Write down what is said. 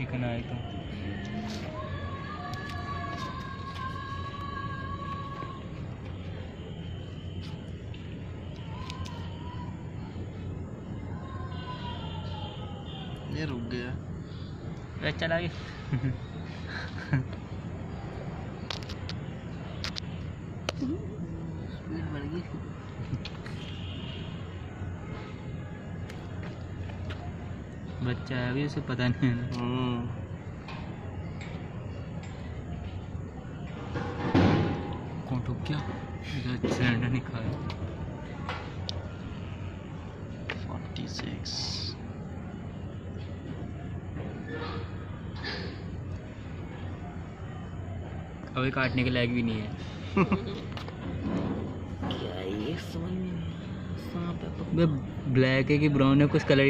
Chicken आए तो। ये रुक गया। वे चला गया स्पीड बढ़ गई। बच्चा है अभी उसे पता नहीं है। हम्म। कौन ठुक गया? इधर सिलेंडर खाया फोर्टी सिक्स अभी काटने के लायक भी नहीं है। क्या ये समझ में है वे ब्लैक है कि ब्राउन है कुछ कलर